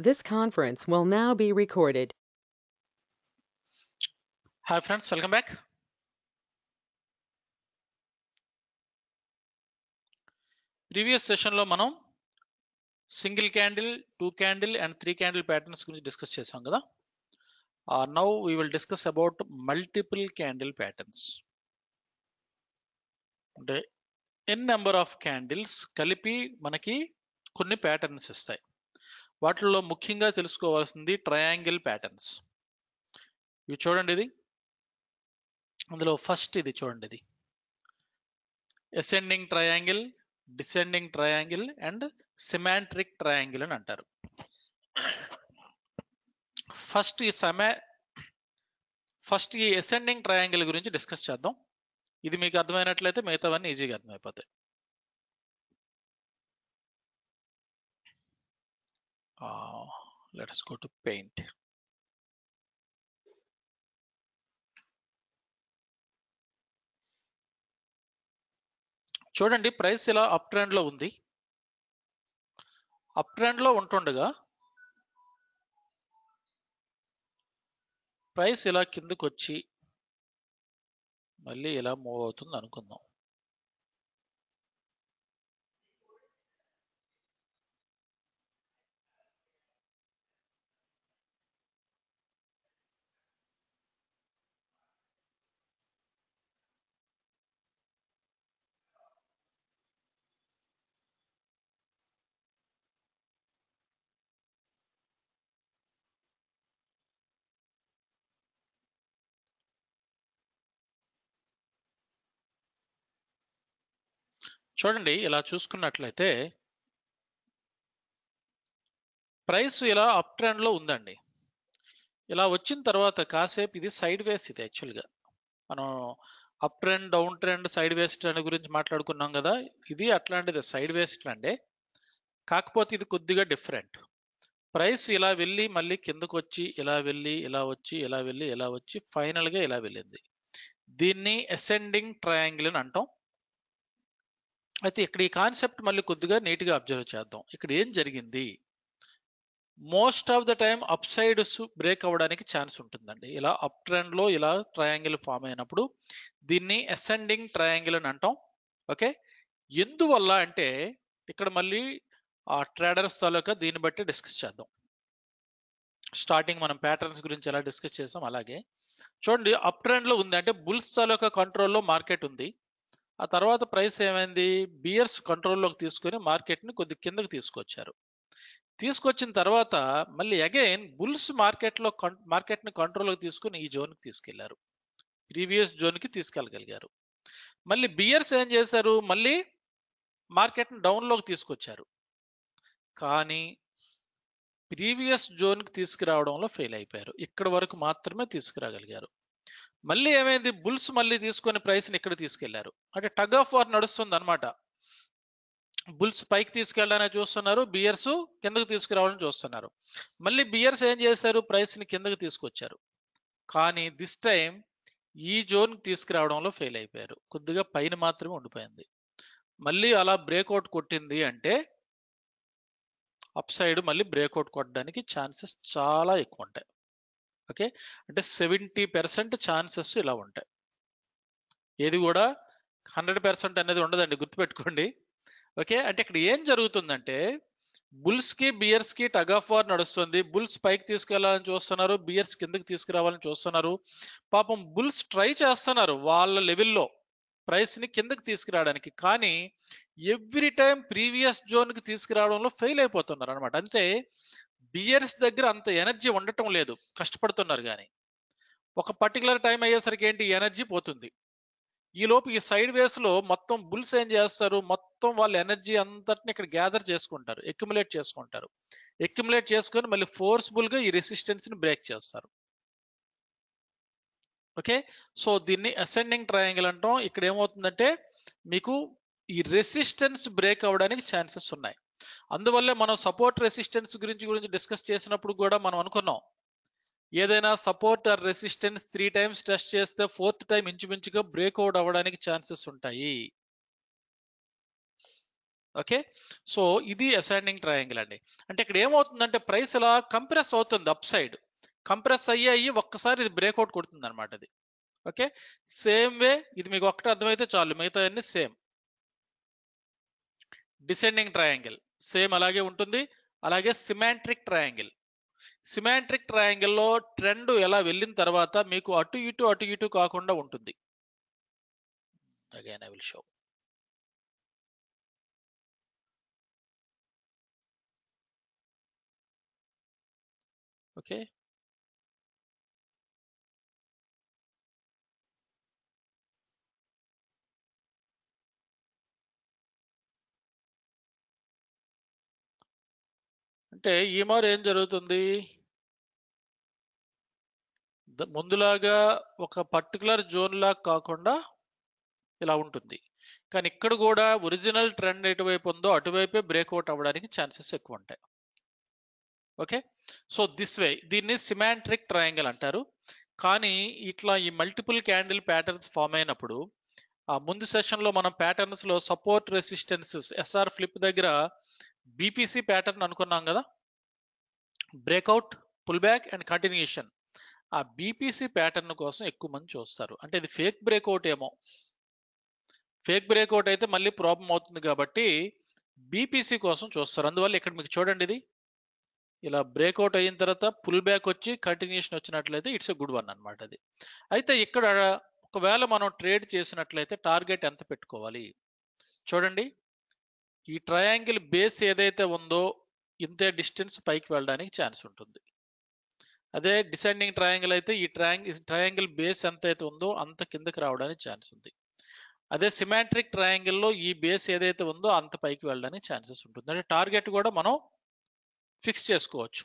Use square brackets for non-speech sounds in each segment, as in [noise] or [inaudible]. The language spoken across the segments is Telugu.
This conference will now be recorded. Hi friends welcome back previous సెషన్లో మనం single candle two candle and three candle patterns గురించి డిస్కస్ చేసాం కదా? Now we will discuss about multiple candle patterns అంటే ఎన్ నెంబర్ ఆఫ్ క్యాండిల్స్ కలిపి మనకి కొన్ని ప్యాటర్న్స్ ఇస్తాయి. వాటిల్లో ముఖ్యంగా తెలుసుకోవాల్సింది ట్రయాంగిల్ ప్యాటర్న్స్ ఇవి చూడండి ఇది. అందులో ఫస్ట్ ఇది చూడండి ఇది. Ascending triangle descending triangle and symmetric triangle అని అంటారు. ఫస్ట్ ఈ సమా ఫస్ట్ ఈ అసెండింగ్ ట్రయాంగిల్ గురించి డిస్కస్ చేద్దాం. ఇది మీకు అర్థమైనట్లయితే మిగతావన్నీ ఈజీగా అర్థమైపోతాయి. Uh, let us go to paint చూడండి ప్రైస్ ఇలా అప్ ట్రెండ్లో ఉంది. అప్ ట్రెండ్లో ఉంటుండగా ప్రైస్ ఇలా కిందకు వచ్చి మళ్ళీ ఇలా మూవ్ అవుతుంది అనుకుందాం. చూడండి ఇలా చూసుకున్నట్లయితే ప్రైస్ ఇలా అప్ ట్రెండ్లో ఉందండి. ఇలా వచ్చిన తర్వాత కాసేపు ఇది సైడ్ వేస్ ఇది యాక్చువల్గా. మనం up trend down trend sideways trend గురించి మాట్లాడుకున్నాం కదా ఇది అట్లాంటిది సైడ్ వేస్ ట్రెండే. కాకపోతే ఇది కొద్దిగా డిఫరెంట్. ప్రైస్ ఇలా వెళ్ళి మళ్ళీ కిందకు వచ్చి ఇలా వెళ్ళి ఇలా వచ్చి ఇలా వెళ్ళి ఇలా వచ్చి ఫైనల్గా ఇలా వెళ్ళింది. దీన్ని అసెండింగ్ ట్రయాంగిల్ అని అంటాం. అయితే ఇక్కడ ఈ కాన్సెప్ట్ మళ్ళీ కొద్దిగా నీట్గా అబ్జర్వ్ చేద్దాం. ఇక్కడ ఏం జరిగింది? Most of the time up sides break అవ్వడానికి ఛాన్స్ ఉంటుందండి. ఇలా అప్ ట్రెండ్లో ఇలా ట్రయాంగిల్ ఫామ్ అయినప్పుడు దీన్ని అసెండింగ్ ట్రయాంగిల్ అని అంటాం. ఓకే? ఎందువల్ల అంటే ఇక్కడ మళ్ళీ ఆ ట్రేడర్స్ తాలూకా దీన్ని బట్టి డిస్కస్ చేద్దాం. స్టార్టింగ్ మనం ప్యాటర్న్స్ గురించి ఎలా డిస్కస్ చేసాం అలాగే. చూడండి అప్ ట్రెండ్లో ఉంది అంటే బుల్స్ తాలూకా కంట్రోల్లో మార్కెట్ ఉంది. ఆ తర్వాత ప్రైస్ ఏమైంది? బియర్స్ కంట్రోల్లోకి తీసుకొని మార్కెట్ని కొద్ది కిందకి తీసుకొచ్చారు. తీసుకొచ్చిన తర్వాత మళ్ళీ అగైన్ బుల్స్ మార్కెట్లో మార్కెట్ని కంట్రోల్లోకి తీసుకొని ఈ జోన్కి తీసుకెళ్ళారు. ప్రీవియస్ జోన్కి తీసుకెళ్ళగలిగారు. మళ్ళీ బియర్స్ ఏం చేశారు? మళ్ళీ మార్కెట్ని డౌన్లోకి తీసుకొచ్చారు. కానీ ప్రీవియస్ జోన్కి తీసుకురావడంలో ఫెయిల్ అయిపోయారు. ఇక్కడ వరకు మాత్రమే తీసుకురాగలిగారు. మళ్ళీ ఏమైంది? బుల్స్ మళ్ళీ తీసుకొని ప్రైస్ని ఇక్కడ తీసుకెళ్ళారు. అంటే టగ్ ఆఫ్ వార్ నడుస్తుంది అనమాట బుల్స్ పైకి తీసుకెళ్ళడానికి చూస్తున్నారు బియర్స్ కిందకు తీసుకురావాలని చూస్తున్నారు. మళ్ళీ బియర్స్ ఏం చేశారు? ప్రైస్ని కిందకు తీసుకొచ్చారు. కానీ దిస్ టైం ఈ జోన్కి తీసుకురావడంలో ఫెయిల్ అయిపోయారు. కొద్దిగా పైన మాత్రమే ఉండిపోయింది. మళ్ళీ అలా బ్రేక్అవుట్ కొట్టింది అంటే అప్ సైడ్ మళ్ళీ బ్రేక్అవుట్ కొట్టడానికి ఛాన్సెస్ చాలా ఎక్కువ ఉంటాయి. ఓకే? అంటే సెవెంటీ పర్సెంట్ ఛాన్సెస్ ఇలా ఉంటాయి. ఏది కూడా హండ్రెడ్ పర్సెంట్ అనేది ఉండదండి గుర్తుపెట్టుకోండి. ఓకే? అంటే ఇక్కడ ఏం జరుగుతుందంటే బుల్స్కి బియర్స్కి టగ్ ఆఫ్ వార్ నడుస్తుంది. బుల్స్ పైకి తీసుకెళ్ళాలని చూస్తున్నారు బియర్స్ కిందకి తీసుకురావాలని చూస్తున్నారు. పాపం బుల్స్ ట్రై చేస్తున్నారు వాళ్ళ లెవెల్లో ప్రైస్ని కిందకి తీసుకురావడానికి. కానీ ఎవ్రీ టైం ప్రీవియస్ జోన్కి తీసుకురావడంలో ఫెయిల్ అయిపోతున్నారు అనమాట అంటే బియర్స్ దగ్గర అంత ఎనర్జీ ఉండటం లేదు. కష్టపడుతున్నారు కానీ ఒక పర్టికులర్ టైం అయ్యేసరికి ఏంటి? ఎనర్జీ పోతుంది. ఈ లోపు ఈ సైడ్ వేస్లో మొత్తం బుల్స్ ఏం చేస్తారు? మొత్తం వాళ్ళ ఎనర్జీ అంతటిని ఇక్కడ గ్యాదర్ చేసుకుంటారు. ఎక్యుములేట్ చేసుకుంటారు. ఎక్యుములేట్ చేసుకొని మళ్ళీ ఫోర్స్ఫుల్గా ఈ రెసిస్టెన్స్ని బ్రేక్ చేస్తారు. ఓకే? సో దీన్ని అసెండింగ్ ట్రయాంగిల్ అంటాం. ఇక్కడ ఏమవుతుందంటే మీకు ఈ రెసిస్టెన్స్ బ్రేక్ అవ్వడానికి ఛాన్సెస్ ఉన్నాయి. అందువల్లే మనం సపోర్ట్ రెసిస్టెన్స్ గురించి గురించి డిస్కస్ చేసినప్పుడు కూడా మనం అనుకున్నాం. ఏదైనా support or resistance three times test చేస్తే ఫోర్త్ టైం ఇంచుమించుగా బ్రేక్అవుట్ అవ్వడానికి ఛాన్సెస్ ఉంటాయి. ఓకే సో ఇది అసెండింగ్ ట్రయాంగిల్ అండి. అంటే ఇక్కడ ఏమవుతుందంటే ప్రైస్ ఇలా కంప్రెస్ అవుతుంది అప్ సైడ్ కంప్రెస్ అయ్యి అయ్యి ఒక్కసారి ఇది బ్రేక్అవుట్ కొడుతుంది అనమాట ఇది ఓకే సేమ్ వే ఇది మీకు ఒకటి అర్థమైతే చాలు మిగతా అన్ని సేమ్ డిసెండింగ్ ట్రయాంగిల్ సేమ్ అలాగే ఉంటుంది. అలాగే సిమాంట్రిక్ ట్రయాంగిల్. సిమాంట్రిక్ ట్రయాంగిల్లో ట్రెండ్ ఎలా వెళ్ళిన తర్వాత మీకు అటు ఇటు అటు ఇటు కాకుండా ఉంటుంది. Again I will show okay అంటే ఈ మారు ఏం జరుగుతుంది? ముందులాగా ఒక పర్టికులర్ జోన్ లాగా కాకుండా ఇలా ఉంటుంది. కానీ ఇక్కడ కూడా ఒరిజినల్ ట్రెండ్ ఎటువైపు ఉందో అటువైపే బ్రేక్అవుట్ అవ్వడానికి ఛాన్సెస్ ఎక్కువ ఉంటాయి. ఓకే? So this way. దీన్ని సిమాంట్రిక్ ట్రయాంగిల్ అంటారు. కానీ ఇట్లా ఈ మల్టిపుల్ క్యాండిల్ ప్యాటర్న్స్ ఫామ్ అయినప్పుడు ఆ ముందు సెషన్లో మనం ప్యాటర్న్స్లో సపోర్ట్ రెసిస్టెన్స్ ఎస్ఆర్ ఫ్లిప్ దగ్గర బీపీసీ ప్యాటర్న్ అనుకున్నాం కదా? Breakout pull back and continuation ఆ బీపీసీ ప్యాటర్న్ కోసం ఎక్కువ మంది చూస్తారు. అంటే ఇది ఫేక్ బ్రేక్అవుట్ ఏమో. ఫేక్ బ్రేక్అవుట్ అయితే మళ్ళీ ప్రాబ్లం అవుతుంది కాబట్టి బీపీసీ కోసం చూస్తారు. అందువల్ల ఇక్కడ మీకు చూడండి ఇది. ఇలా బ్రేక్అవుట్ అయిన తర్వాత పుల్ బ్యాక్ వచ్చి కంటిన్యూషన్ వచ్చినట్లయితే ఇట్స్ ఎ గుడ్ వన్ అన్నమాట అది. అయితే ఇక్కడ ఒకవేళ మనం ట్రేడ్ చేసినట్లయితే టార్గెట్ ఎంత పెట్టుకోవాలి? చూడండి. ఈ ట్రయాంగిల్ బేస్ ఏదైతే ఉందో ఇంతే డిస్టెన్స్ పైకి వెళ్ళడానికి ఛాన్స్ ఉంటుంది. అదే డిసెండింగ్ ట్రయాంగిల్ అయితే ఈ ట్రయాంగిల్ ట్రయాంగిల్ బేస్ ఎంత అయితే ఉందో అంత కిందకి రావడానికి ఛాన్స్ ఉంది. అదే సిమాట్రిక్ ట్రయాంగిల్లో ఈ బేస్ ఏదైతే ఉందో అంత పైకి వెళ్ళడానికి ఛాన్సెస్ ఉంటుంది. అంటే టార్గెట్ కూడా మనం ఫిక్స్ చేసుకోవచ్చు.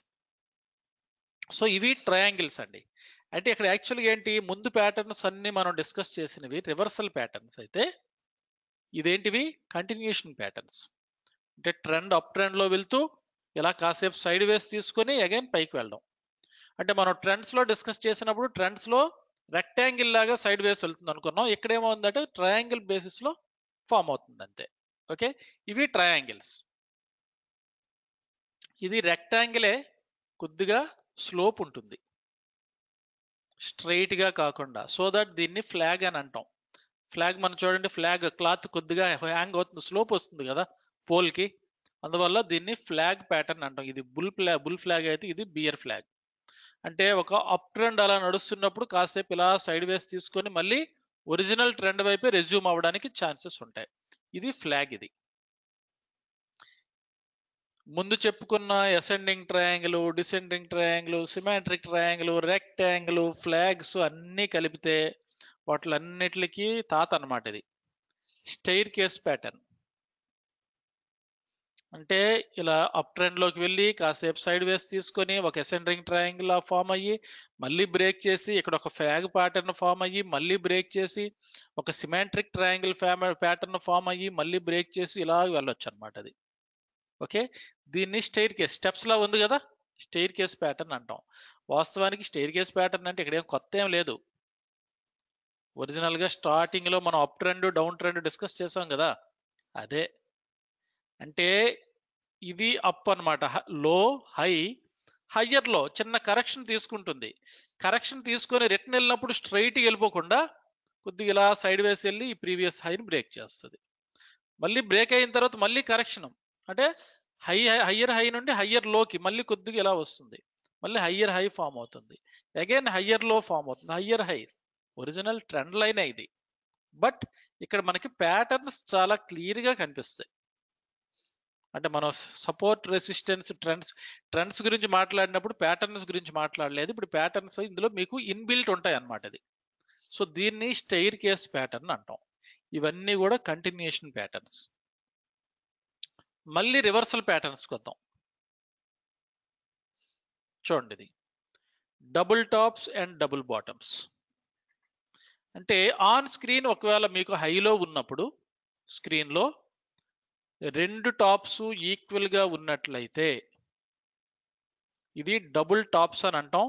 సో ఇవి ట్రయాంగిల్స్ అండి. అంటే ఇక్కడ యాక్చువల్గా ఏంటి ముందు ప్యాటర్న్స్ అన్ని మనం డిస్కస్ చేసినవి రివర్సల్ ప్యాటర్న్స్ అయితే ఇదేంటివి? కంటిన్యూషన్ ప్యాటర్న్స్ అంటే ట్రెండ్ అప్ ట్రెండ్లో వెళ్తూ ఇలా కాసేపు సైడ్ వేస్ తీసుకొని అగైన్ పైకి వెళ్ళడం. అంటే మనం ట్రెండ్స్లో డిస్కస్ చేసినప్పుడు ట్రెండ్స్లో రెక్టాంగిల్ లాగా సైడ్ వేస్ వెళ్తుంది అనుకున్నాం. ఇక్కడ ఏమవుతుందంటే ట్రయాంగిల్ బేసిస్లో ఫామ్ అవుతుంది అంతే. ఓకే ఇవి ట్రయాంగిల్స్ ఇది రెక్టాంగిలే కొద్దిగా స్లోప్ ఉంటుంది. స్ట్రైట్గా కాకుండా. సో దట్ దీన్ని ఫ్లాగ్ అని అంటాం. ఫ్లాగ్ మనం చూడండి ఫ్లాగ్ క్లాత్ కొద్దిగా హ్యాంగ్ అవుతుంది స్లోప్ వస్తుంది కదా పోల్కి. అందువల్ల దీన్ని ఫ్లాగ్ ప్యాటర్న్ అంటాం. ఇది బుల్ ఫ్లాగ్ బుల్ ఫ్లాగ్ అయితే ఇది బియర్ ఫ్లాగ్. అంటే ఒక అప్ ట్రెండ్ అలా నడుస్తున్నప్పుడు కాసేపు ఇలా సైడ్ వేస్ తీసుకొని మళ్ళీ ఒరిజినల్ ట్రెండ్ వైపే రెజ్యూమ్ అవ్వడానికి ఛాన్సెస్ ఉంటాయి. ఇది ఫ్లాగ్ ఇది. ముందు చెప్పుకున్న ascending triangle descending triangle symmetric triangle rectangle flags అన్నీ కలిపితే వాటిలన్నిటికి తాత అన్నమాట ఇది. Staircase pattern. అంటే ఇలా అప్ ట్రెండ్లోకి వెళ్ళి కాసేపు సైడ్ వేస్ తీసుకొని ఒక అసెండింగ్ ట్రయాంగిల్ ఫామ్ అయ్యి మళ్ళీ బ్రేక్ చేసి ఇక్కడ ఒక ఫ్లాగ్ ప్యాటర్న్ ఫామ్ అయ్యి మళ్ళీ బ్రేక్ చేసి ఒక సిమాంట్రిక్ ట్రయాంగిల్ ప్యాటర్న్ ఫామ్ అయ్యి మళ్ళీ బ్రేక్ చేసి ఇలా వెళ్ళొచ్చు అనమాట అది. ఓకే? దీన్ని స్టైర్ కేస్ స్టెప్స్ లా ఉంది కదా? స్టైర్ కేస్ ప్యాటర్న్ అంటాం. వాస్తవానికి స్టైర్ కేస్ ప్యాటర్న్ అంటే ఇక్కడ ఏం కొత్త ఏం లేదు. ఒరిజినల్గా స్టార్టింగ్లో మనం up trend down trend discuss చేసాం కదా? అదే. అంటే ఇది అప్ అనమాట లో హై హయ్యర్లో చిన్న కరెక్షన్ తీసుకుంటుంది. కరెక్షన్ తీసుకొని రిటర్న్ వెళ్ళినప్పుడు స్ట్రైట్ వెళ్ళిపోకుండా కొద్దిగా ఇలా సైడ్ వేసి వెళ్ళి ఈ ప్రీవియస్ హైని బ్రేక్ చేస్తుంది. మళ్ళీ బ్రేక్ అయిన తర్వాత మళ్ళీ కరెక్షన్. అంటే హై హయ్యర్ హై నుండి హయ్యర్లోకి మళ్ళీ కొద్దిగా ఇలా వస్తుంది. మళ్ళీ హయ్యర్ హై ఫామ్ అవుతుంది. అగైన్ హయ్యర్లో ఫామ్ అవుతుంది. Higher high original trend line ఇది. బట్ ఇక్కడ మనకి ప్యాటర్న్స్ చాలా క్లియర్గా కనిపిస్తాయి. అంటే మనం సపోర్ట్ రెసిస్టెన్స్ ట్రెండ్స్ ట్రెండ్స్ గురించి మాట్లాడినప్పుడు ప్యాటర్న్స్ గురించి మాట్లాడలేదు. ఇప్పుడు ప్యాటర్న్స్ ఇందులో మీకు ఇన్బిల్ట్ ఉంటాయి అన్నమాట ఇది సో దీన్ని స్టైర్ కేస్ ప్యాటర్న్ అంటాం. ఇవన్నీ కూడా కంటిన్యూషన్ ప్యాటర్న్స్. మళ్ళీ రివర్సల్ ప్యాటర్న్స్ కొద్దాం చూడండి ఇది. Double tops and double bottoms. అంటే ఆన్ స్క్రీన్ ఒకవేళ మీకు హైలో ఉన్నప్పుడు స్క్రీన్లో రెండు టాప్స్ ఈక్వల్గా ఉన్నట్లయితే ఇది డబుల్ టాప్స్ అని అంటాం.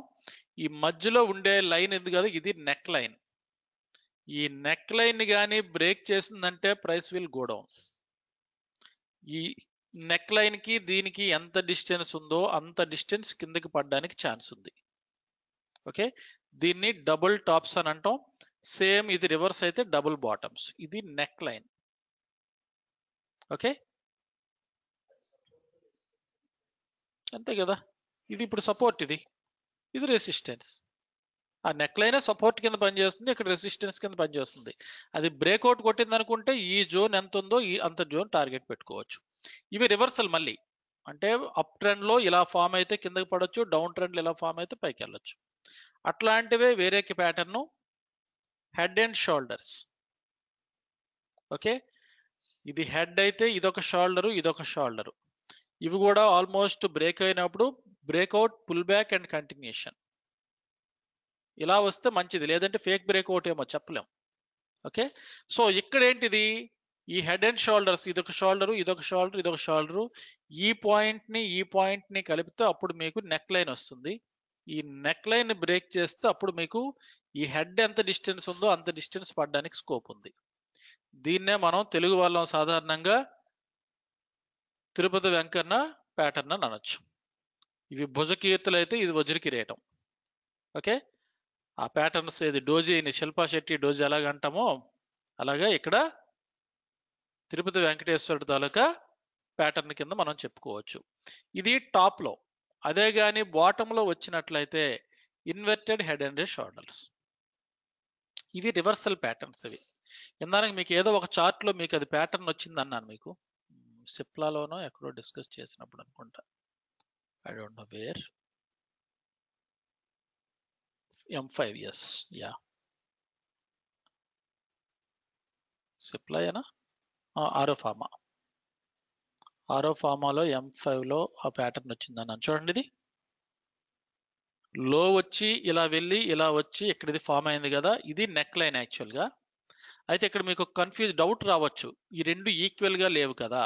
ఈ మధ్యలో ఉండే లైన్ ఎందుకు కదా ఇది నెక్ లైన్ ఈ నెక్ లైన్ కానీ బ్రేక్ చేసిందంటే ప్రైస్ విల్ గో డౌన్ ఈ నెక్ లైన్కి దీనికి ఎంత డిస్టెన్స్ ఉందో అంత డిస్టెన్స్ కిందకి పడడానికి ఛాన్స్ ఉంది. ఓకే దీన్ని డబుల్ టాప్స్ అని అంటాం. సేమ్ ఇది రివర్స్ అయితే డబుల్ బాటమ్స్. ఇది నెక్ లైన్. ఓకే? అంతే కదా? ఇది ఇప్పుడు సపోర్ట్ ఇది. ఇది రెసిస్టెన్స్. ఆ నెక్ లైనే సపోర్ట్ కింద పనిచేస్తుంది ఇక్కడ రెసిస్టెన్స్ కింద పనిచేస్తుంది. అది బ్రేక్అవుట్ కొట్టింది అనుకుంటే ఈ జోన్ ఎంత ఉందో ఈ అంత జోన్ టార్గెట్ పెట్టుకోవచ్చు. ఇవి రివర్సల్ మళ్ళీ. అంటే అప్ ట్రెండ్లో ఇలా ఫామ్ అయితే కిందకి పడవచ్చు డౌన్ ట్రెండ్లో ఇలా ఫామ్ అయితే పైకి వెళ్ళొచ్చు అట్లాంటివే వేరే pattern head and shoulders okay ఇది హెడ్ అయితే ఇదొక షోల్డరు ఇదొక షోల్డరు ఇవి కూడా ఆల్మోస్ట్ బ్రేక్ అయినప్పుడు breakout pull back and continuation ఇలా వస్తే మంచిది. లేదంటే ఫేక్ బ్రేక్అవుట్ ఏమో చెప్పలేం. ఓకే సో ఇక్కడ ఏంటిది? ఈ హెడ్ అండ్ షోల్డర్స్ ఇదొక షోల్డరు ఇదొక షోల్డర్ ఇదొక షోల్డరు ఈ పాయింట్ని ఈ పాయింట్ని కలిపితే అప్పుడు మీకు నెక్ లైన్ వస్తుంది. ఈ నెక్ లైన్ బ్రేక్ చేస్తే అప్పుడు మీకు ఈ హెడ్ ఎంత డిస్టెన్స్ ఉందో అంత డిస్టెన్స్ పడడానికి స్కోప్ ఉంది. దీన్నే మనం తెలుగు వాళ్ళం సాధారణంగా తిరుపతి వెంకన్న ప్యాటర్న్ అని అనొచ్చు. ఇవి భుజకీర్తులు అయితే ఇది వజ్ర కిరీటం. ఓకే? ఆ ప్యాటర్న్స్ ఇది డోజీని శిల్పా శెట్టి డోజీ ఎలాగంటామో అలాగా ఇక్కడ తిరుపతి వెంకటేశ్వరుడు తాలూకా ప్యాటర్న్ కింద మనం చెప్పుకోవచ్చు. ఇది టాప్లో. అదే గాని బాటంలో వచ్చినట్లయితే ఇన్వర్టెడ్ హెడ్ అండ్ షోల్డర్స్ ఇవి రివర్సల్ ప్యాటర్న్స్ ఇవి. ఇందాక మీకు ఏదో ఒక చార్ట్లో మీకు అది ప్యాటర్న్ వచ్చింది అన్నాను మీకు. సిప్లాలోనో ఎక్కడో డిస్కస్ చేసినప్పుడు అనుకుంటా. I don't know where M five S yeah సిప్లాయేనా Auro pharma. ఆరో ఫార్మాలో ఎం ఫైవ్లో ఆ ప్యాటర్న్ వచ్చింది అన్నాను చూడండి ఇది. లో వచ్చి ఇలా వెళ్ళి ఇలా వచ్చి ఇక్కడ ఇది ఫామ్ అయింది కదా ఇది నెక్ లైన్ యాక్చువల్గా అయితే ఇక్కడ మీకు కన్ఫ్యూజ్ డౌట్ రావచ్చు. ఈ రెండు ఈక్వల్గా లేవు కదా.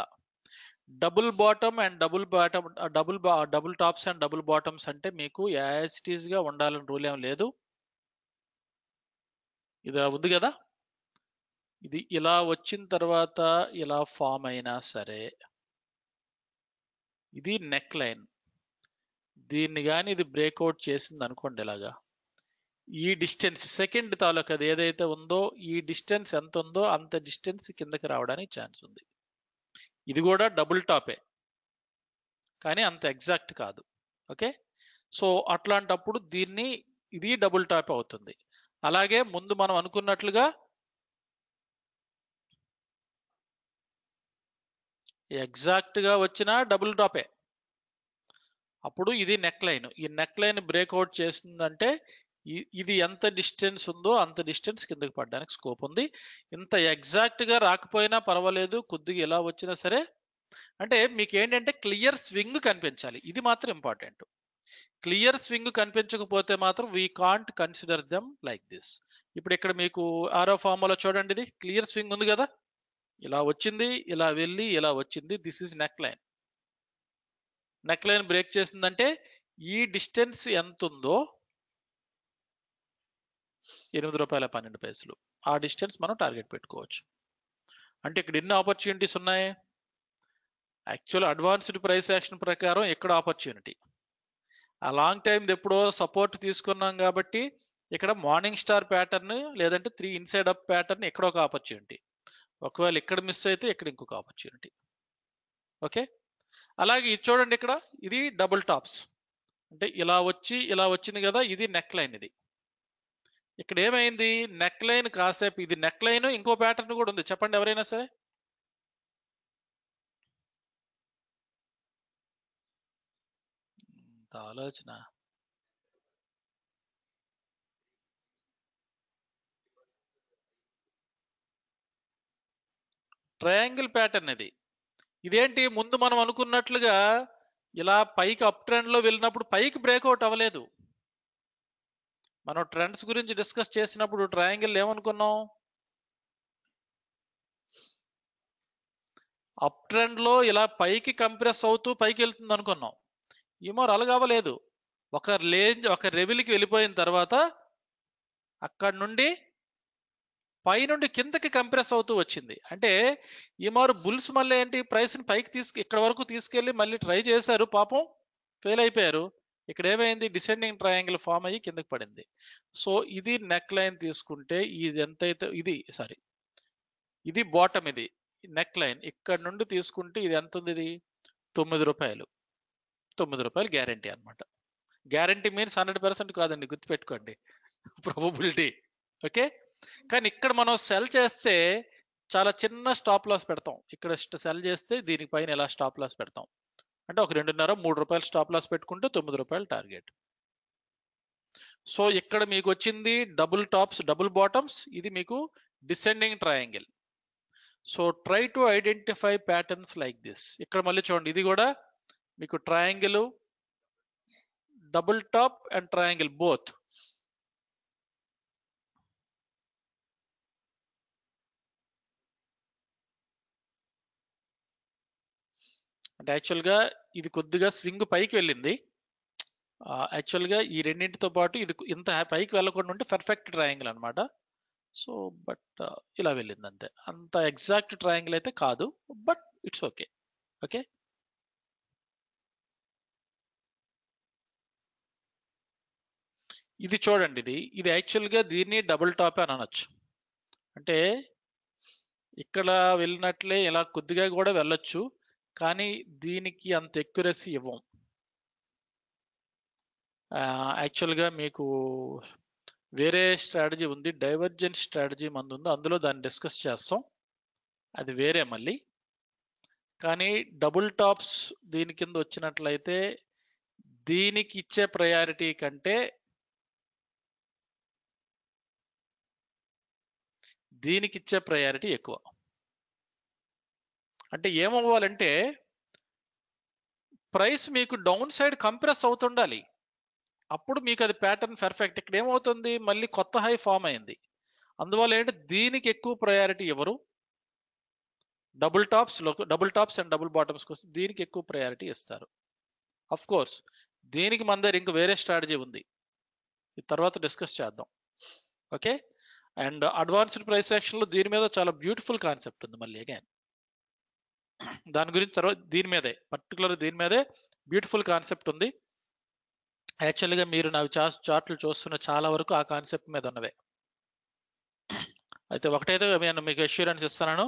Double bottom and double bottom double double tops and double bottoms అంటే మీకు యాసిటీస్గా ఉండాలని రూల్ ఏం లేదు. ఇది ఉంది కదా. ఇది ఇలా వచ్చిన తర్వాత ఇలా ఫామ్ అయినా సరే ఇది నెక్ లైన్. దీన్ని కానీ ఇది బ్రేక్అవుట్ చేసింది అనుకోండి ఇలాగా. ఈ డిస్టెన్స్ సెకండ్ తాలూకా అది ఏదైతే ఉందో ఈ డిస్టెన్స్ ఎంత ఉందో అంత డిస్టెన్స్ కిందకి రావడానికి ఛాన్స్ ఉంది. ఇది కూడా డబుల్ టాపే. కానీ అంత ఎగ్జాక్ట్ కాదు. ఓకే? సో అట్లాంటప్పుడు దీన్ని ఇది డబుల్ టాప్ అవుతుంది. అలాగే ముందు మనం అనుకున్నట్లుగా ఎగ్జాక్ట్గా వచ్చినా వచ్చిన డబుల్ టాపే అప్పుడు ఇది నెక్ లైన్. ఈ నెక్ లైన్ బ్రేక్అవుట్ చేసిందంటే ఇది ఎంత డిస్టెన్స్ ఉందో అంత డిస్టెన్స్ కిందకి పడడానికి స్కోప్ ఉంది. ఇంత ఎగ్జాక్ట్గా రాకపోయినా పర్వాలేదు కొద్దిగా ఎలా వచ్చినా సరే. అంటే మీకు ఏంటంటే క్లియర్ స్వింగ్ కనిపించాలి. ఇది మాత్రం ఇంపార్టెంట్. క్లియర్ స్వింగ్ కనిపించకపోతే మాత్రం we can't consider them like this. ఇప్పుడు ఇక్కడ మీకు ఆరో ఫార్ములా చూడండి ఇది. క్లియర్ స్వింగ్ ఉంది కదా? ఇలా వచ్చింది ఇలా వెళ్ళి ఇలా వచ్చింది this is neck line neck line break చేసిందంటే ఈ డిస్టెన్స్ ఎంత ఉందో ఎనిమిది రూపాయల పన్నెండు పైసలు. ఆ డిస్టెన్స్ మనం టార్గెట్ పెట్టుకోవచ్చు. అంటే ఇక్కడ ఎన్ని ఆపర్చునిటీస్ ఉన్నాయి? యాక్చువల్ అడ్వాన్స్డ్ ప్రైస్ యాక్షన్ ప్రకారం ఎక్కడ ఆపర్చునిటీ ఆ లాంగ్ టైం ఎప్పుడో సపోర్ట్ తీసుకున్నాం కాబట్టి ఇక్కడ మార్నింగ్ స్టార్ ప్యాటర్న్ లేదంటే త్రీ ఇన్సైడ్ అప్ ప్యాటర్న్ ఎక్కడ ఒక ఆపర్చునిటీ ఒకవేళ ఇక్కడ మిస్ అయితే ఇక్కడ ఇంకొక ఆపర్చునిటీ ఓకే అలాగే ఇది చూడండి ఇక్కడ ఇది డబుల్ టాప్స్ అంటే ఇలా వచ్చి ఇలా వచ్చింది కదా ఇది నెక్ లైన్ ఇది. ఇక్కడ ఏమైంది? నెక్ లైన్ కాసేపు ఇది నెక్ లైన్ ఇంకో ప్యాటర్న్ కూడా ఉంది. చెప్పండి ఎవరైనా సరే. ఆలోచన. ట్రయాంగిల్ ప్యాటర్న్ ఇది. ఇదేంటి? ముందు మనం అనుకున్నట్లుగా ఇలా పైకి అప్ ట్రెండ్లో వెళ్ళినప్పుడు పైకి బ్రేక్అవుట్ అవ్వలేదు. మనం ట్రెండ్స్ గురించి డిస్కస్ చేసినప్పుడు ట్రయాంగిల్ ఏమనుకున్నాం? అప్ ట్రెండ్లో ఇలా పైకి కంప్రెస్ అవుతూ పైకి వెళ్తుంది అనుకున్నాం. ఏమో అలాగ అవ్వలేదు. ఒక రేంజ్ ఒక రెవిల్కి వెళ్ళిపోయిన తర్వాత అక్కడ నుండి పైనుండి కిందకి కంప్రెస్ అవుతూ వచ్చింది. అంటే ఈ మారు బుల్స్ మళ్ళీ ఏంటి? ప్రైస్ని పైకి తీసుకు ఇక్కడ వరకు తీసుకెళ్ళి మళ్ళీ ట్రై చేశారు. పాపం ఫెయిల్ అయిపోయారు. ఇక్కడ ఏమైంది? డిసెండింగ్ ట్రయాంగిల్ ఫామ్ అయ్యి కిందకి పడింది. సో ఇది నెక్ లైన్ తీసుకుంటే ఇది ఎంతైతే ఇది సారీ ఇది బాటమ్ ఇది. నెక్ లైన్ ఇక్కడ నుండి తీసుకుంటే ఇది ఎంత ఉంది ఇది? తొమ్మిది రూపాయలు. తొమ్మిది రూపాయలు గ్యారంటీ అన్నమాట. గ్యారంటీ మీన్స్ హండ్రెడ్ పర్సెంట్ కాదండి గుర్తుపెట్టుకోండి. [laughs] ప్రాబబిలిటీ ఓకే కానీ ఇక్కడ మనం సెల్ చేస్తే చాలా చిన్న స్టాప్ లాస్ పెడతాం. ఇక్కడ సెల్ చేస్తే దీనిపైన ఎలా స్టాప్ లాస్ పెడతాం? అంటే ఒక రెండున్నర మూడు రూపాయలు స్టాప్ లాస్ పెట్టుకుంటే తొమ్మిది రూపాయలు టార్గెట్ సో ఇక్కడ మీకు వచ్చింది డబుల్ టాప్స్ డబుల్ బాటమ్స్ ఇది మీకు descending triangle so try to identify patterns like this ఇక్కడ మళ్ళీ చూడండి ఇది కూడా మీకు triangle double top and triangle both అంటే యాక్చువల్గా ఇది కొద్దిగా స్వింగ్ పైకి వెళ్ళింది. యాక్చువల్గా ఈ రెండింటితో పాటు ఇది ఇంత పైకి వెళ్ళకుండా ఉంటే పర్ఫెక్ట్ ట్రయాంగిల్ అనమాట సో బట్ ఇలా వెళ్ళింది అంతే. అంత ఎగ్జాక్ట్ ట్రయాంగిల్ అయితే కాదు బట్ ఇట్స్ ఓకే ఓకే ఇది చూడండి ఇది. ఇది యాక్చువల్గా దీన్ని డబుల్ టాప్ అని అనొచ్చు. అంటే ఇక్కడ వెళ్ళినట్లే ఇలా కొద్దిగా కూడా వెళ్ళొచ్చు. కానీ దీనికి అంత ఎక్యురసీ ఇవ్వం. యాక్చువల్గా మీకు వేరే స్ట్రాటజీ ఉంది డైవర్జెంట్ స్ట్రాటజీ మంది ఉంది అందులో దాన్ని డిస్కస్ చేస్తాం. అది వేరే మళ్ళీ. కానీ డబుల్ టాప్స్ దీని కింద వచ్చినట్లయితే దీనికి ఇచ్చే ప్రయారిటీ కంటే దీనికి ఇచ్చే ప్రయారిటీ ఎక్కువ. అంటే ఏమవ్వాలంటే ప్రైస్ మీకు డౌన్ సైడ్ కంప్రెస్ అవుతుండాలి. అప్పుడు మీకు అది ప్యాటర్న్ పర్ఫెక్ట్. ఇక్కడ ఏమవుతుంది? మళ్ళీ కొత్త హై ఫామ్ అయింది. అందువల్ల ఏంటి? దీనికి ఎక్కువ ప్రయారిటీ ఎవరు? Double టాప్స్లో double tops and double bottoms కోసం దీనికి ఎక్కువ ప్రయారిటీ ఇస్తారు. అఫ్ కోర్స్ దీనికి మన దగ్గర ఇంక వేరే స్ట్రాటజీ ఉంది. ఈ తర్వాత డిస్కస్ చేద్దాం. ఓకే? అండ్ అడ్వాన్స్డ్ ప్రైస్ సెక్షన్లో దీని మీద చాలా బ్యూటిఫుల్ కాన్సెప్ట్ ఉంది మళ్ళీ అగైన్. దాని గురించి తర్వాత దీని మీదే పర్టికులర్ దీని మీదే బ్యూటిఫుల్ కాన్సెప్ట్ ఉంది. యాక్చువల్గా మీరు నాకు చా చార్ట్లు చూస్తున్న చాలా వరకు ఆ కాన్సెప్ట్ మీద ఉన్నవే. అయితే ఒకటైతే నేను మీకు అష్యూరెన్స్ ఇస్తున్నాను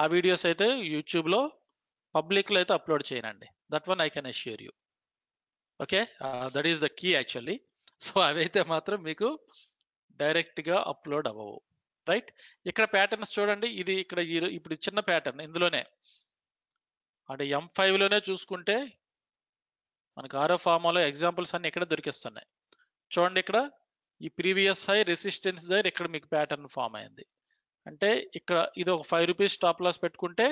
ఆ వీడియోస్ అయితే యూట్యూబ్లో పబ్లిక్లో అయితే అప్లోడ్ చేయనండి. That one I can assure you okay that is the key actually so అవైతే మాత్రం మీకు డైరెక్ట్గా అప్లోడ్ అవ్వవు. రైట్ ఇక్కడ ప్యాటర్న్స్ చూడండి. ఇది ఇక్కడ ఇప్పుడు చిన్న ప్యాటర్న్ ఇందులోనే. అంటే ఎం లోనే చూసుకుంటే మనకు ఆరో ఫార్మాలో ఎగ్జాంపుల్స్ అన్ని ఇక్కడ దొరికిస్తున్నాయి. చూడండి ఇక్కడ ఈ ప్రీవియస్ హై రెసిస్టెన్స్ దగ్గర ఇక్కడ మీకు ప్యాటర్న్ ఫామ్ అయింది. అంటే ఇక్కడ ఇది ఒక ఫైవ్ రూపీస్ స్టాప్ లాస్ పెట్టుకుంటే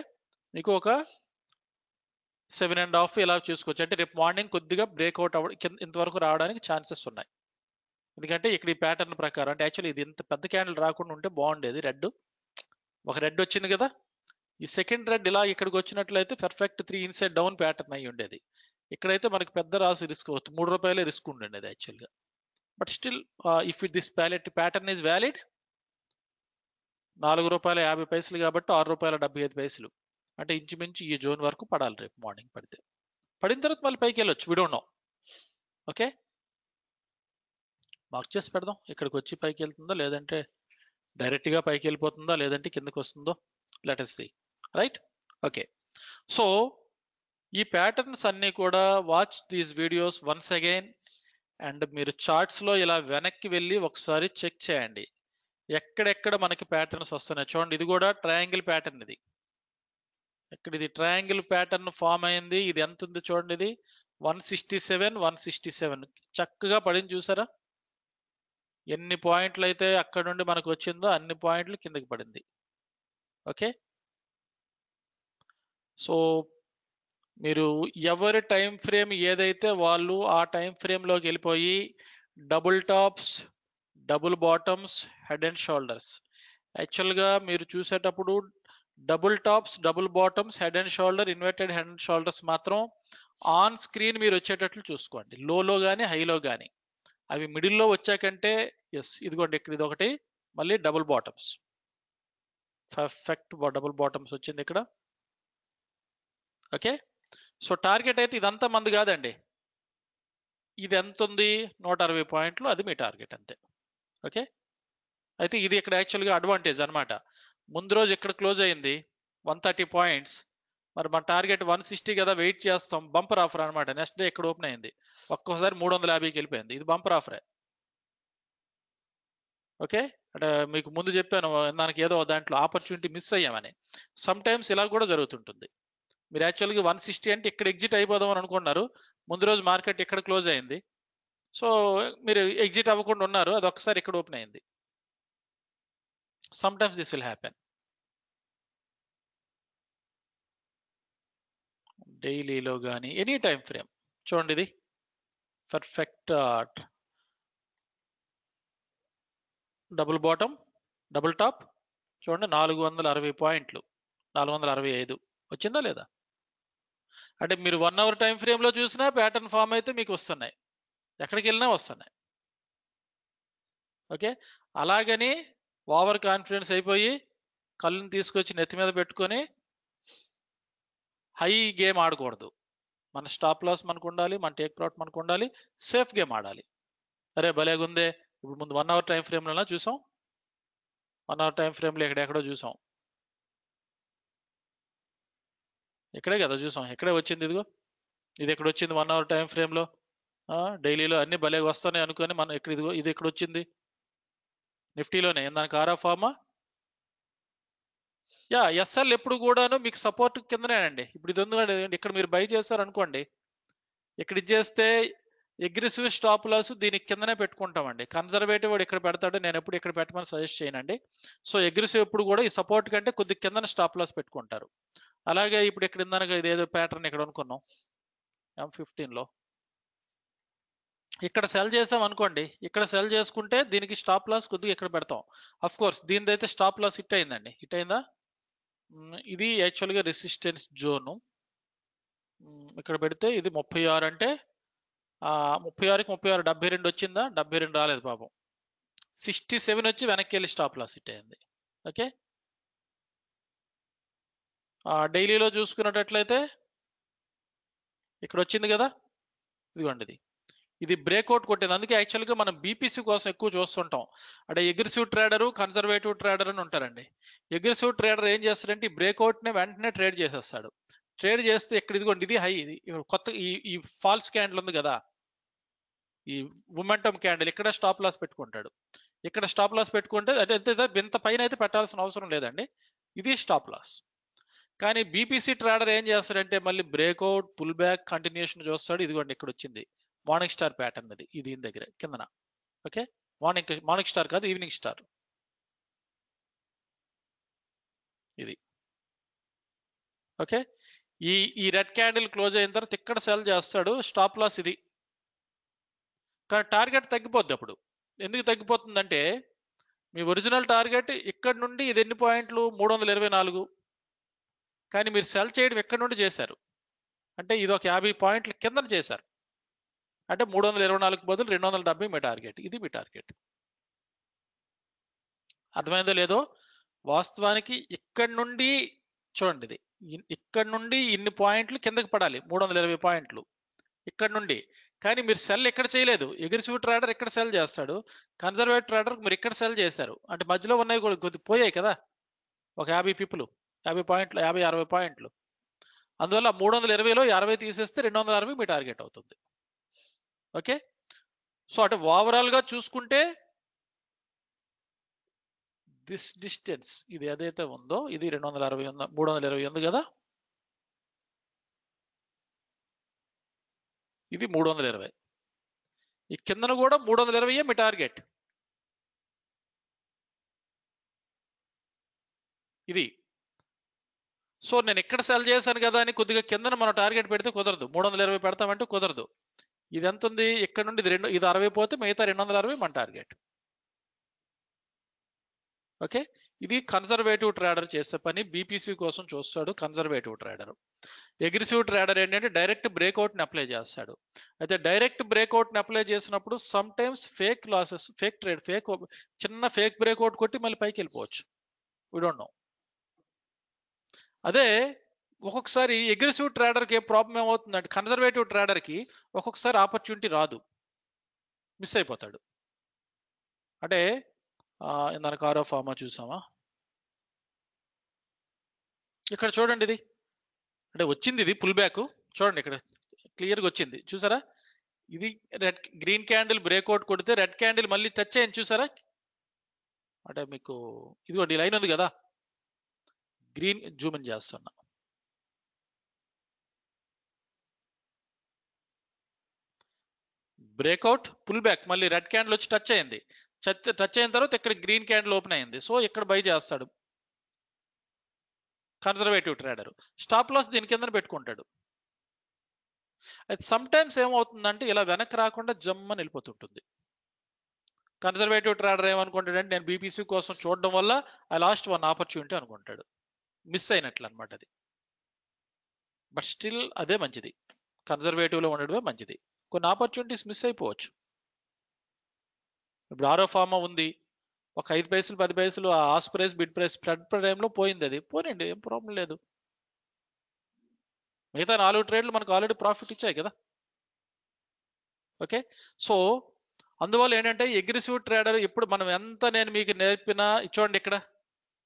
మీకు ఒక సెవెన్ అండ్ హాఫ్ ఇలా చూసుకోవచ్చు. అంటే రేపు మార్నింగ్ కొద్దిగా బ్రేక్అవుట్ అవ్వ ఇంతవరకు రావడానికి ఛాన్సెస్ ఉన్నాయి. ఎందుకంటే ఇక్కడ ఈ ప్యాటర్న్ ప్రకారం అంటే యాక్చువల్లీ ఇది ఇంత పెద్ద క్యాండిల్ రాకుండా ఉంటే బాగుండేది. రెడ్ ఒక రెడ్ వచ్చింది కదా? ఈ సెకండ్ రెడ్ ఇలా ఇక్కడికి వచ్చినట్లయితే perfect three inside down pattern అయి ఉండేది. ఇక్కడైతే మనకి పెద్ద రాసి రిస్క్ అవుతుంది. మూడు రూపాయలే రిస్క్ ఉండేది యాక్చువల్గా but still if it this pallet pattern is valid నాలుగు రూపాయల యాభై పైసలు కాబట్టి ఆరు రూపాయల డెబ్బై ఐదు పైసలు. అంటే ఇంచుమించు ఈ జోన్ వరకు పడాలి రేపు మార్నింగ్ పడితే. పడిన తర్వాత మళ్ళీ పైకి వెళ్ళొచ్చు. విడో నో ఓకే మార్క్ చేసి పెడదాం. ఇక్కడికి వచ్చి పైకి వెళ్తుందో? లేదంటే డైరెక్ట్గా పైకి వెళ్ళిపోతుందో? లేదంటే కిందకి వస్తుందో? Let's see right okay so ఈ ప్యాటర్న్స్ అన్నీ కూడా watch these videos once again and మీరు చార్ట్స్లో ఇలా వెనక్కి వెళ్ళి ఒకసారి చెక్ చేయండి. ఎక్కడెక్కడ మనకి ప్యాటర్న్స్ వస్తున్నాయి? చూడండి ఇది కూడా ట్రయాంగిల్ ప్యాటర్న్ ఇది. ఇక్కడ ఇది ట్రయాంగిల్ ప్యాటర్న్ ఫామ్ అయింది. ఇది ఎంత ఉంది చూడండి ఇది? One sixty seven one sixty seven చక్కగా పడింది చూసారా? ఎన్ని పాయింట్లు అయితే అక్కడ నుండి మనకు వచ్చిందో అన్ని పాయింట్లు కిందకి పడింది. ఓకే? సో మీరు ఎవరి టైం ఫ్రేమ్ ఏదైతే వాళ్ళు ఆ టైం ఫ్రేమ్లోకి వెళ్ళిపోయి double tops double bottoms head and shoulders. యాక్చువల్గా మీరు చూసేటప్పుడు double tops double bottoms head and shoulder inverted head and shoulders మాత్రం ఆన్ స్క్రీన్ మీరు వచ్చేటట్లు చూసుకోండి. లోలో కానీ హైలో కానీ అవి మిడిల్లో వచ్చాకంటే ఎస్ ఇదిగోండి ఇక్కడ ఇది ఒకటి మళ్ళీ double bottoms. Perfect double bottoms వచ్చింది ఇక్కడ. ఓకే? సో టార్గెట్ అయితే ఇదంతా మంది కాదండి. ఇది ఎంత ఉంది నూట అరవై పాయింట్లు అది మీ టార్గెట్ అంతే. ఓకే? అయితే ఇది ఇక్కడ యాక్చువల్గా అడ్వాంటేజ్ అన్నమాట. ముందు రోజు ఇక్కడ క్లోజ్ అయింది? One thirty points. మరి మన టార్గెట్ వన్ సిక్స్టీ కదా వెయిట్ చేస్తాం. బంపర్ ఆఫర్ అనమాట నెక్స్ట్ డే ఇక్కడ ఓపెన్ అయింది? ఒక్కోసారి మూడు వందల యాభైకి వెళ్ళిపోయింది. ఇది బంపర్ ఆఫరే. ఓకే? అంటే మీకు ముందు చెప్పాను దానికి ఏదో దాంట్లో ఆపర్చునిటీ మిస్ అయ్యామని. సమ్ టైమ్స్ ఇలా కూడా జరుగుతుంటుంది. మీరు యాక్చువల్గా వన్ సిక్స్టీ అంటే ఇక్కడ ఎగ్జిట్ అయిపోదాం అని అనుకున్నారు ముందు రోజు మార్కెట్ ఇక్కడ క్లోజ్ అయింది. సో మీరు ఎగ్జిట్ అవ్వకుండా ఉన్నారు. అది ఒకసారి ఇక్కడ ఓపెన్ అయింది. Sometimes this will happen డైలీలో కానీ ఎనీ టైం ఫ్రేమ్ చూడండి ఇది. Perfect art double bottom double top చూడండి నాలుగు వందల అరవై పాయింట్లు. నాలుగు వందల అరవై ఐదు. వచ్చిందా లేదా? అంటే మీరు వన్ అవర్ టైం ఫ్రేమ్లో చూసినా ప్యాటర్న్ ఫామ్ అయితే మీకు వస్తున్నాయి. ఎక్కడికి వెళ్ళినా వస్తున్నాయి. ఓకే? అలాగని ఓవర్ కాన్ఫిడెన్స్ అయిపోయి కళ్ళుని తీసుకొచ్చి నెత్తి మీద పెట్టుకొని హై గేమ్ ఆడకూడదు. మన స్టాప్ లాస్ మనకు ఉండాలి మన టేక్ ప్రాట్ మనకు ఉండాలి సేఫ్ గేమ్ ఆడాలి. అరే భలేగుందే ఇప్పుడు ముందు వన్ అవర్ టైం ఫ్రేమ్లో చూసాం? వన్ అవర్ టైం ఫ్రేమ్లో ఎక్కడెక్కడో చూసాం. ఇక్కడే కదా చూసాం. ఇక్కడే వచ్చింది ఇదిగో? ఇది ఎక్కడ వచ్చింది వన్ అవర్ టైం ఫ్రేమ్లో డైలీలో అన్ని భలే వస్తాయి అనుకొని మనం ఇక్కడ ఇదిగో ఇది ఎక్కడ వచ్చింది? నిఫ్టీలోనే. దానికి ఆరా ఫార్మా యా ఎస్ఎల్ ఎప్పుడు కూడాను మీకు సపోర్ట్ కిందనేనండి. ఇప్పుడు ఇది ఎందుకంటే ఇక్కడ మీరు బై చేస్తారు అనుకోండి ఇక్కడ ఇచ్చేస్తే చేస్తే అగ్రెసివ్ స్టాప్ లాస్ దీనికి కిందనే పెట్టుకుంటామండి. కన్జర్వేటివ్ వాడు ఇక్కడ పెడతాడు నేను ఎప్పుడు ఇక్కడ పెట్టమని సజెస్ట్ చేయనండి. సో అగ్రెసివ్ ఎప్పుడు కూడా ఈ సపోర్ట్ కంటే కొద్ది కిందన స్టాప్ లాస్ పెట్టుకుంటారు. అలాగే ఇప్పుడు ఇక్కడ ఇందాక ఇది ఏదో ప్యాటర్న్ ఇక్కడ అనుకున్నాం. ఎం ఫిఫ్టీన్లో ఇక్కడ సెల్ చేసాం అనుకోండి. ఇక్కడ సెల్ చేసుకుంటే దీనికి స్టాప్ లాస్ కొద్దిగా ఇక్కడ పెడతాం. అఫ్ కోర్స్ దీనిది అయితే స్టాప్ లాస్ హిట్ అయిందండి. హిట్ అయిందా? ఇది యాక్చువల్గా రెసిస్టెన్స్ జోను ఇక్కడ పెడితే ఇది ముప్పై ఆరు అంటే ముప్పై ఆరుకి ముప్పై ఆరు డెబ్బై రెండు వచ్చిందా? డెబ్బై రెండు రాలేదు పాపం. సిక్స్టీ సెవెన్ వచ్చి వెనక్కి వెళ్ళి స్టాప్ లాస్ హిట్ అయింది. ఓకే డైలీలో చూసుకున్నట్లయితే ఇక్కడ వచ్చింది కదా? ఇదిగోండి ఇది. ఇది బ్రేక్అవుట్ కొట్టింది. అందుకే యాక్చువల్గా మనం బీపీసీ కోసం ఎక్కువ చూస్తుంటాం. అంటే ఎగ్రెసివ్ ట్రేడరు కన్సర్వేటివ్ ట్రేడర్ అని ఉంటారండి. ఎగ్రెసివ్ ట్రేడర్ ఏం చేస్తాడంటే ఈ బ్రేక్అవుట్ని వెంటనే ట్రేడ్ చేసేస్తాడు. ట్రేడ్ చేస్తే ఇక్కడ ఇదిగోండి ఇది హై ఇది కొత్త ఈ ఈ ఫాల్స్ క్యాండిల్ ఉంది కదా? ఈ ఉమెంటమ్ క్యాండిల్ ఇక్కడ స్టాప్ లాస్ పెట్టుకుంటాడు. ఇక్కడ స్టాప్ లాస్ పెట్టుకుంటే అంటే ఎంత ఇంత పైన అయితే పెట్టాల్సిన అవసరం లేదండి. ఇది స్టాప్ లాస్. కానీ బీపీసీ ట్రేడర్ ఏం చేస్తాడంటే మళ్ళీ బ్రేక్అవుట్ పుల్ బ్యాక్ కంటిన్యూషన్ చూస్తాడు. ఇదిగోండి ఇక్కడ వచ్చింది మార్నింగ్ స్టార్ ప్యాటర్న్ అది ఇది దీని దగ్గర కిందన. ఓకే మార్నింగ్ మార్నింగ్ స్టార్ కాదు ఈవినింగ్ స్టార్ ఇది. ఓకే ఈ ఈ రెడ్ క్యాండిల్ క్లోజ్ అయిన తర్వాత ఇక్కడ సెల్ చేస్తాడు. స్టాప్ లాస్ ఇది. కానీ టార్గెట్ తగ్గిపోద్ది అప్పుడు. ఎందుకు తగ్గిపోతుందంటే మీ ఒరిజినల్ టార్గెట్ ఇక్కడ నుండి ఇది ఎన్ని పాయింట్లు? మూడు వందల ఇరవై నాలుగు. కానీ మీరు సెల్ చేయడం ఎక్కడి నుండి చేశారు? అంటే ఇది ఒక యాభై పాయింట్ల కింద చేశారు. అంటే మూడు వందల ఇరవై నాలుగు బదులు రెండు వందల డెబ్బై మీ టార్గెట్ ఇది మీ టార్గెట్ అర్థమైందో లేదో? వాస్తవానికి ఇక్కడ నుండి చూడండి ఇది. ఇక్కడ నుండి ఇన్ని పాయింట్లు కిందకి పడాలి. మూడు వందల ఇరవై పాయింట్లు. ఇక్కడ నుండి. కానీ మీరు సెల్ ఎక్కడ చేయలేదు. ఎగ్రెసివ్ ట్రేడర్ ఇక్కడ సెల్ చేస్తాడు? కన్జర్వేటివ్ ట్రేడర్ మీరు ఇక్కడ సెల్ చేశారు. అంటే మధ్యలో ఉన్నాయి కూడా కొద్ది పోయాయి కదా? ఒక యాభై పీపులు యాభై పాయింట్లు యాభై అరవై పాయింట్లు. అందువల్ల మూడు వందల ఇరవైలో అరవై తీసేస్తే రెండు వందల అరవై మీ టార్గెట్ అవుతుంది. ఓకే? సో అంటే ఓవరాల్గా చూసుకుంటే దిస్ డిస్టెన్స్ ఇది ఏదైతే ఉందో ఇది రెండు వందల అరవై ఉంది మూడు వందల ఇరవై ఉంది కదా? ఇది మూడు వందల ఇరవై. ఈ కిందన కూడా మూడు వందల ఇరవై మీ టార్గెట్. ఇది సో నేను ఎక్కడ సెల్ చేశాను కదా అని కొద్దిగా కిందన మనం టార్గెట్ పెడితే కుదరదు. మూడు వందల ఇరవై పెడతామంటే కుదరదు. ఇది ఎంత ఉంది? ఇక్కడ నుండి ఇది రెండు ఇది అరవై పోతే మిగతా రెండు వందల అరవై మన టార్గెట్ ఓకే ఇది కన్సర్వేటివ్ ట్రేడర్ చేసే పని. బీపీసీ కోసం చూస్తాడు కన్సర్వేటివ్ ట్రేడర్ అగ్రెసివ్ ట్రేడర్ ఏంటంటే డైరెక్ట్ బ్రేక్అవుట్ని అప్లై చేస్తాడు. అయితే డైరెక్ట్ బ్రేక్అవుట్ని అప్లై చేసినప్పుడు sometimes fake losses fake trade fake చిన్న ఫేక్ బ్రేక్అవుట్ కొట్టి మళ్ళీ పైకి వెళ్ళిపోవచ్చు. వీ డోంట్ నో అదే ఒక్కొక్కసారి అగ్రెసివ్ ట్రేడర్కి ఏ ప్రాబ్లం ఏమవుతుందంటే కన్జర్వేటివ్ ట్రేడర్కి ఒక్కొక్కసారి ఆపర్చునిటీ రాదు. మిస్ అయిపోతాడు. అంటే ఇందాక ఆరో ఫార్మా చూసామా ఇక్కడ చూడండి ఇది. అంటే వచ్చింది ఇది పుల్ బ్యాక్ చూడండి ఇక్కడ క్లియర్గా వచ్చింది. చూసారా? ఇది రెడ్ గ్రీన్ క్యాండిల్ బ్రేక్అవుట్ కొడితే రెడ్ క్యాండిల్ మళ్ళీ టచ్ అయ్యింది చూసారా? అంటే మీకు ఇదిగోండి లైన్ ఉంది కదా. గ్రీన్ జూమ్ ఇన్ చేస్తున్నా. బ్రేక్అవుట్ పుల్ బ్యాక్ మళ్ళీ రెడ్ క్యాండిల్ వచ్చి టచ్ అయింది. టచ్ అయిన తర్వాత ఇక్కడ గ్రీన్ క్యాండిల్ ఓపెన్ అయింది. సో ఇక్కడ బై చేస్తాడు. కన్జర్వేటివ్ ట్రేడర్ స్టాప్ లాస్ దీని కింద పెట్టుకుంటాడు. అయితే సమ్ టైమ్స్ ఏమవుతుందంటే ఇలా వెనక్కి రాకుండా జమ్మని వెళ్ళిపోతుంటుంది. కన్జర్వేటివ్ ట్రేడర్ ఏమనుకుంటాడంటే నేను బీపీసీ కోసం చూడడం వల్ల ఐ లాస్ట్ వన్ ఆపర్చునిటీ అనుకుంటాడు. మిస్ అయినట్లు అనమాట అది. బట్ స్టిల్ అదే మంచిది. కన్జర్వేటివ్లో ఉండడమే మంచిది. కొన్ని ఆపర్చునిటీస్ మిస్ అయిపోవచ్చు. ఇప్పుడు ఆరో ఫార్మా ఉంది. ఒక ఐదు పైసలు పది పైసలు ఆ ask price bid price spread టైంలో పోయింది అది పోనండి ఏం ప్రాబ్లం లేదు. మిగతా నాలుగు ట్రేడ్లు మనకు ఆల్రెడీ ప్రాఫిట్ ఇచ్చాయి కదా. ఓకే సో అందువల్ల ఏంటంటే అగ్రెసివ్ ట్రేడర్ ఇప్పుడు మనం ఎంత నేను మీకు నేర్పినా చూడండి ఇక్కడ.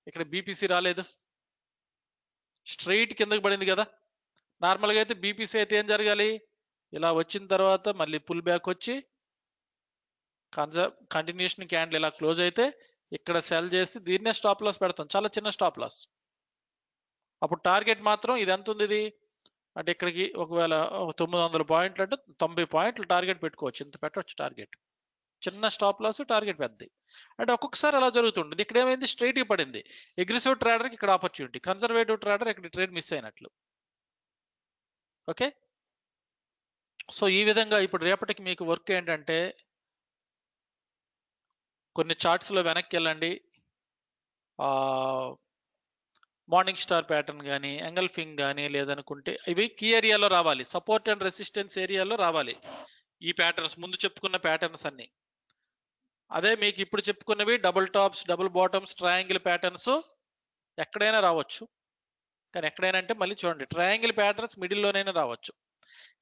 ఇక్కడ బీపీసీ రాలేదు. స్ట్రైట్ కిందకి పడింది కదా. నార్మల్గా అయితే బీపీసీ అయితే ఏం జరగాలి? ఇలా వచ్చిన తర్వాత మళ్ళీ పుల్ బ్యాక్ వచ్చి కన్జర్ కంటిన్యూషన్ క్యాండిల్ ఇలా క్లోజ్ అయితే ఇక్కడ సెల్ చేసి దీన్నే స్టాప్ లాస్ పెడతాం. చాలా చిన్న స్టాప్ లాస్ అప్పుడు టార్గెట్ మాత్రం ఇది ఎంత ఉంది ఇది? అంటే ఇక్కడికి ఒకవేళ తొమ్మిది వందల పాయింట్లు అంటే తొంభై పాయింట్లు టార్గెట్ పెట్టుకోవచ్చు. ఇంత పెట్టవచ్చు టార్గెట్ చిన్న స్టాప్ లాస్ టార్గెట్ పెద్దది. అంటే ఒక్కొక్కసారి అలా జరుగుతుంది ఇక్కడ ఏమైంది? స్ట్రైట్గా పడింది. అగ్రెసివ్ ట్రేడర్కి ఇక్కడ ఆపర్చునిటీ కన్సర్వేటివ్ ట్రేడర్ ఇక్కడ ట్రేడ్ మిస్ అయినట్లు. ఓకే సో ఈ విధంగా ఇప్పుడు రేపటికి మీకు వర్క్ ఏంటంటే కొన్ని చార్ట్స్లో వెనక్కి వెళ్ళండి. మార్నింగ్ స్టార్ ప్యాటర్న్ కానీ ఎంగల్ఫింగ్ కానీ లేదనుకుంటే ఇవి కీ ఏరియాలో రావాలి. సపోర్ట్ అండ్ రెసిస్టెన్స్ ఏరియాలో రావాలి. ఈ ప్యాటర్న్స్ ముందు చెప్పుకున్న ప్యాటర్న్స్ అన్ని. అదే మీకు ఇప్పుడు చెప్పుకున్నవి double tops double bottoms triangle patterns ఎక్కడైనా రావచ్చు. కానీ ఎక్కడైనా అంటే మళ్ళీ చూడండి ట్రయాంగిల్ ప్యాటర్న్స్ మిడిల్లోనైనా రావచ్చు.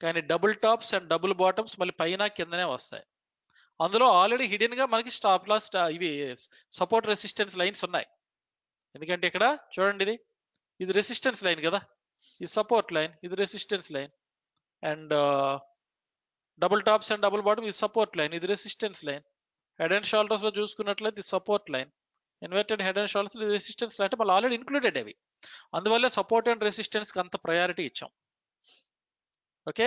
కానీ double tops and double bottoms మళ్ళీ పైన కిందనే వస్తాయి. అందులో ఆల్రెడీ హిడెన్గా మనకి స్టాప్ లాస్ ఇవి సపోర్ట్ రెసిస్టెన్స్ లైన్స్ ఉన్నాయి. ఎందుకంటే ఇక్కడ చూడండి ఇది ఇది రెసిస్టెన్స్ లైన్ కదా. ఇది సపోర్ట్ లైన్ uh, ఇది resistance line and double tops and double bottom ఇది సపోర్ట్ లైన్ ఇది రెసిస్టెన్స్ లైన్ హెడ్ అండ్ షోల్డర్స్లో చూసుకున్నట్లయితే ఇది support line inverted head and shoulders resistance అంటే మళ్ళీ ఆల్రెడీ ఇన్క్లూడెడ్ అవి అందువల్ల సపోర్ట్ అండ్ రెసిస్టెన్స్కి అంత ప్రయారిటీ ఇచ్చాం. Okay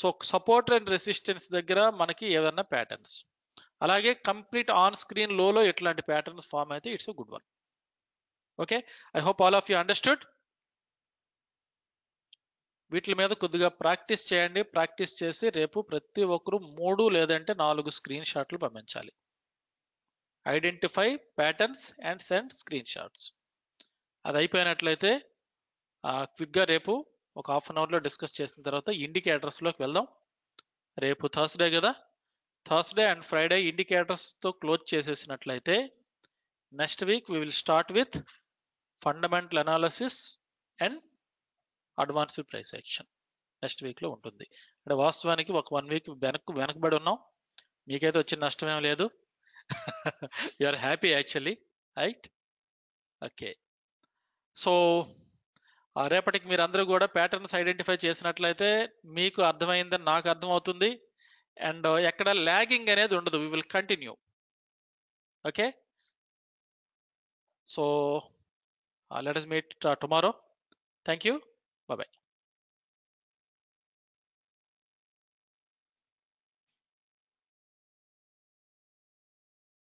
so support and resistance దగ్గర మనకి ఏదన్నా ప్యాటర్న్స్ అలాగే కంప్లీట్ ఆన్ స్క్రీన్ లోలో ఇట్లాంటి ప్యాటర్న్స్ ఫామ్ అయితే it's good one okay I hope all of you understood వీటి మీద కొద్దిగా ప్రాక్టీస్ చేయండి. ప్రాక్టీస్ చేసి రేపు ప్రతి ఒక్కరు మూడు లేదంటే నాలుగు స్క్రీన్ షాట్లు పంపించాలి. Identify patterns and send screenshots అది అయిపోయినట్లయితే క్విక్గా రేపు ఒక హాఫ్ అన్ అవర్లో డిస్కస్ చేసిన తర్వాత ఇండికేటర్స్లోకి వెళ్దాం. రేపు థర్స్డే కదా. థర్స్డే అండ్ ఫ్రైడే ఇండికేటర్స్తో close చేసేసినట్లయితే next week we will start with fundamental analysis and advanced price action next వీక్లో ఉంటుంది. అంటే వాస్తవానికి ఒక వన్ వీక్ వెనక్కు వెనకబడి ఉన్నాం. మీకైతే వచ్చిన నష్టమేం లేదు. You are happy actually right okay so రేపటికి మీరు అందరూ కూడా ప్యాటర్న్స్ ఐడెంటిఫై చేసినట్లయితే మీకు అర్థమైందని నాకు అర్థమవుతుంది. అండ్ uh, ఎక్కడ ల్యాగింగ్ అనేది ఉండదు. We will continue okay so let us meet tomorrow thank you bye